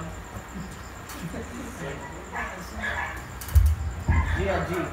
Não. Dia a dia.